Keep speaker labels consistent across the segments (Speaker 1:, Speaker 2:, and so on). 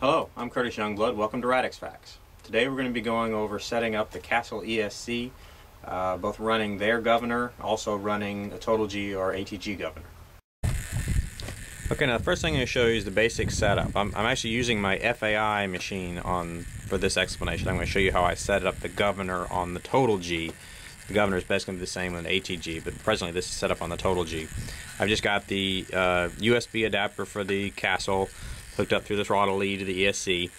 Speaker 1: Hello, I'm Curtis Youngblood. Welcome to Radix Facts. Today we're going to be going over setting up the Castle ESC, uh, both running their governor, also running a Total G or ATG governor. Okay, now the first thing I'm going to show you is the basic setup. I'm, I'm actually using my FAI machine on for this explanation. I'm going to show you how I set up the governor on the Total G. The governor is basically the same on the ATG, but presently this is set up on the Total G. I've just got the uh, USB adapter for the Castle hooked up through the throttle lead to the ESC.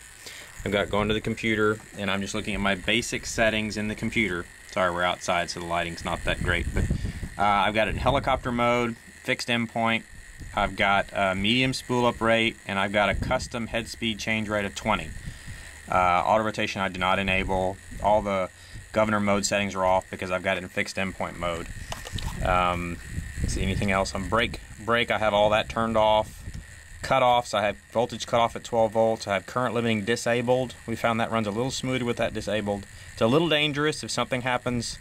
Speaker 1: I've got going to the computer, and I'm just looking at my basic settings in the computer. Sorry, we're outside, so the lighting's not that great, but uh, I've got it in helicopter mode, fixed endpoint, I've got a medium spool up rate, and I've got a custom head speed change rate of 20. Uh, auto rotation I do not enable. All the governor mode settings are off because I've got it in fixed endpoint mode. Um, see anything else on brake? Brake, I have all that turned off. Cutoffs, I have voltage cutoff at 12 volts. I have current limiting disabled. We found that runs a little smoother with that disabled. It's a little dangerous if something happens.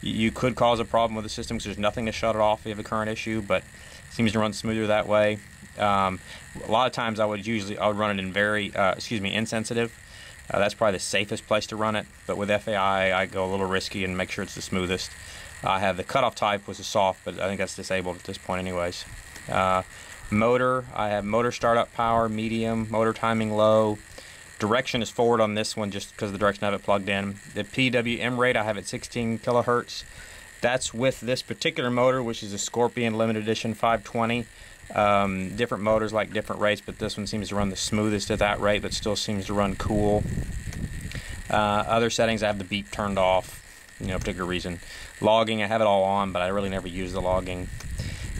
Speaker 1: You could cause a problem with the system because there's nothing to shut it off if you have a current issue, but it seems to run smoother that way. Um, a lot of times I would usually I would run it in very uh, excuse me insensitive. Uh, that's probably the safest place to run it. But with FAI, I go a little risky and make sure it's the smoothest. I have the cutoff type was a soft, but I think that's disabled at this point, anyways. Uh, motor, I have motor startup power medium, motor timing low. Direction is forward on this one just because of the direction I have it plugged in. The PWM rate I have at 16 kilohertz. That's with this particular motor, which is a Scorpion Limited Edition 520. Um, different motors like different rates, but this one seems to run the smoothest at that rate, but still seems to run cool. Uh, other settings, I have the beep turned off, you know, particular reason. Logging, I have it all on, but I really never use the logging.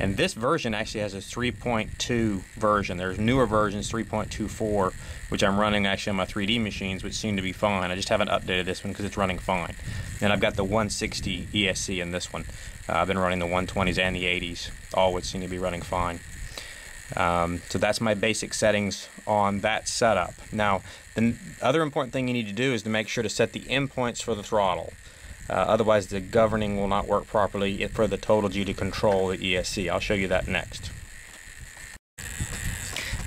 Speaker 1: And this version actually has a 3.2 version. There's newer versions, 3.24, which I'm running actually on my 3D machines, which seem to be fine. I just haven't updated this one because it's running fine. And I've got the 160 ESC in this one. Uh, I've been running the 120s and the 80s, all which seem to be running fine. Um, so that's my basic settings on that setup. Now, the other important thing you need to do is to make sure to set the endpoints for the throttle. Uh, otherwise, the governing will not work properly for the total G to control the ESC. I'll show you that next.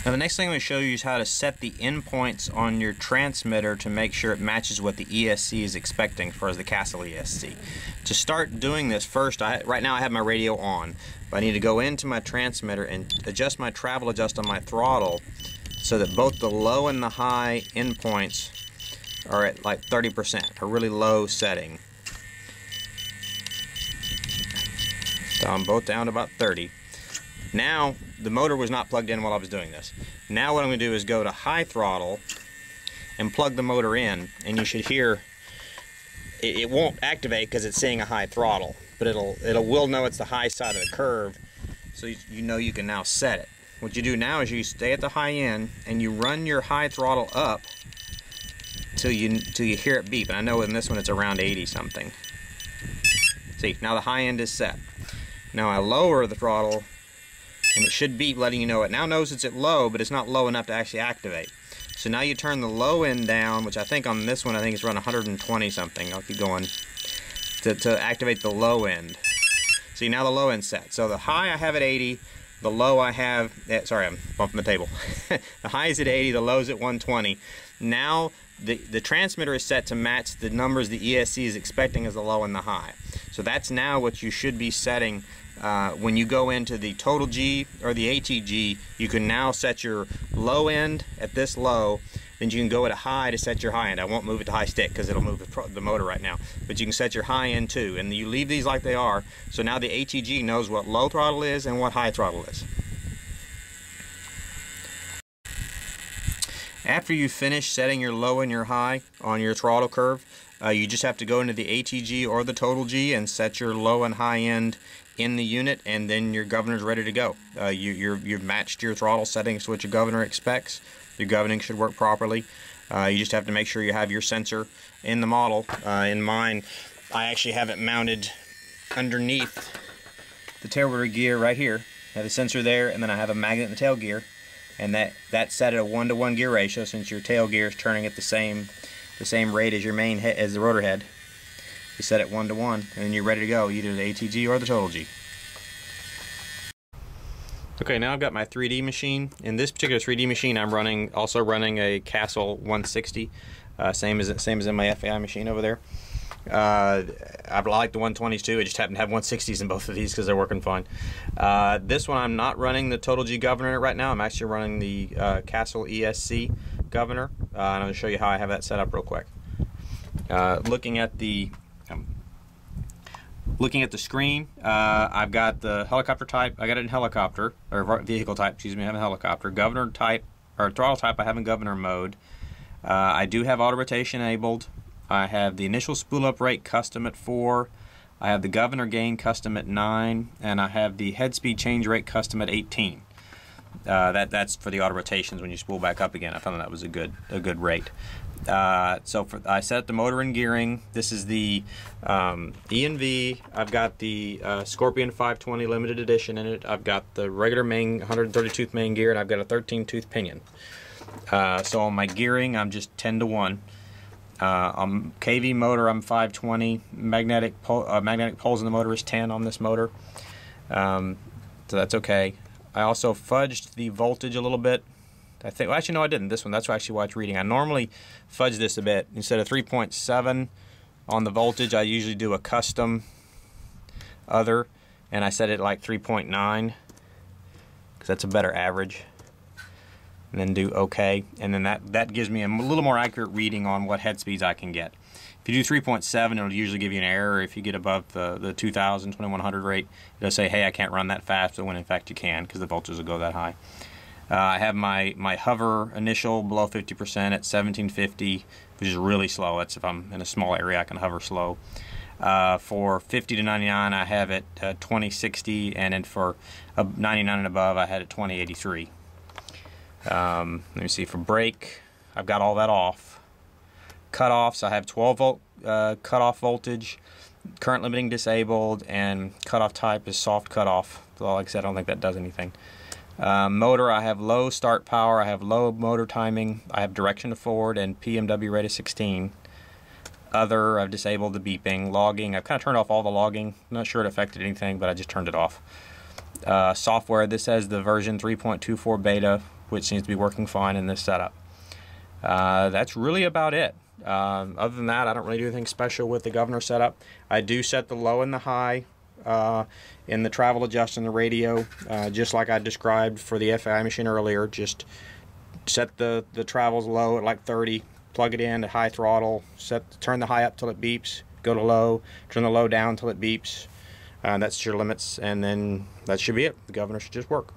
Speaker 1: Now the next thing I'm going to show you is how to set the endpoints on your transmitter to make sure it matches what the ESC is expecting for the Castle ESC. To start doing this first, I, right now I have my radio on, but I need to go into my transmitter and adjust my travel adjust on my throttle so that both the low and the high endpoints are at like 30%, a really low setting. So I'm both down about 30. Now, the motor was not plugged in while I was doing this. Now what I'm going to do is go to high throttle and plug the motor in, and you should hear it, it won't activate because it's seeing a high throttle, but it'll it'll will know it's the high side of the curve, so you, you know you can now set it. What you do now is you stay at the high end and you run your high throttle up till you till you hear it beep. And I know in this one it's around 80 something. See, now the high end is set. Now I lower the throttle and it should beep letting you know it now knows it's at low but it's not low enough to actually activate. So now you turn the low end down which I think on this one I think it's around 120 something. I'll keep going to, to activate the low end. See now the low end set. So the high I have at 80 the low I have, eh, sorry, I'm bumping the table. the high is at 80, the low is at 120. Now the, the transmitter is set to match the numbers the ESC is expecting as the low and the high. So that's now what you should be setting uh, when you go into the total G or the ATG. You can now set your low end at this low, then you can go at a high to set your high end. I won't move it to high stick because it'll move the, the, motor right now. But you can set your high end too, and you leave these like they are. So now the ATG knows what low throttle is and what high throttle is. After you finish setting your low and your high on your throttle curve, uh, you just have to go into the ATG or the total G and set your low and high end in the unit and then your governor's ready to go. Uh, you, you have matched your throttle settings to what your governor expects. Your governing should work properly. Uh, you just have to make sure you have your sensor in the model. Uh, in mine, I actually have it mounted underneath the tail rotor gear right here. I have the sensor there and then I have a magnet in the tail gear and that that's set at a one to one gear ratio since your tail gear is turning at the same the same rate as your main head as the rotor head you set it one to one and then you're ready to go either the ATG or the total G Okay, now I've got my 3D machine. In this particular 3D machine, I'm running also running a Castle 160, uh, same as same as in my FAI machine over there. Uh, I like the 120s too. I just happen to have 160s in both of these because they're working fine. Uh, this one I'm not running the Total G Governor right now. I'm actually running the uh, Castle ESC Governor. Uh, and I'm going to show you how I have that set up real quick. Uh, looking at the um, looking at the screen, uh, I've got the helicopter type. I got it in helicopter or vehicle type. Excuse me, I have a helicopter. Governor type or throttle type. I have in governor mode. I do have auto rotation enabled. I have the initial spool up rate custom at 4. I have the governor gain custom at 9. And I have the head speed change rate custom at 18. Uh, that that's for the auto rotations when you spool back up again. I found that was a good a good rate. Uh, so for, I set up the motor and gearing. This is the um, ENV. I've got the uh, Scorpion 520 limited edition in it. I've got the regular main 130 tooth main gear, and I've got a 13 tooth pinion. Uh, so on my gearing, I'm just 10 to 1. Uh, on KV motor, I'm 520. Magnetic uh, magnetic poles in the motor is 10 on this motor, um, so that's okay. I also fudged the voltage a little bit. I think, well, actually, no, I didn't. This one, that's actually why it's reading. I normally fudge this a bit. Instead of 3.7 on the voltage, I usually do a custom other, and I set it like 3.9 because that's a better average and then do OK. And then that, that gives me a little more accurate reading on what head speeds I can get. If you do 3.7, it'll usually give you an error. If you get above the, the 2000, 2100 rate, it'll say, hey, I can't run that fast, when in fact you can because the voltages will go that high. Uh, I have my, my hover initial below 50% at 1750, which is really slow. That's if I'm in a small area, I can hover slow. Uh, for 50 to 99, I have it uh, 2060, and then for uh, 99 and above, I had it 2083. Um, let me see, for brake, I've got all that off. Cutoffs, I have 12 volt uh, cutoff voltage, current limiting disabled, and cutoff type is soft cutoff. So like I said, I don't think that does anything. Uh, motor, I have low start power, I have low motor timing, I have direction to forward, and PMW rate of 16. Other, I've disabled the beeping. Logging, I've kind of turned off all the logging. I'm not sure it affected anything, but I just turned it off. Uh, software, this has the version 3.24 beta which seems to be working fine in this setup. Uh, that's really about it. Um, other than that, I don't really do anything special with the governor setup. I do set the low and the high uh, in the travel adjust in the radio, uh, just like I described for the FAI machine earlier. Just set the, the travels low at like 30, plug it in at high throttle, set turn the high up till it beeps, go to low, turn the low down till it beeps. Uh, that's your limits, and then that should be it. The governor should just work.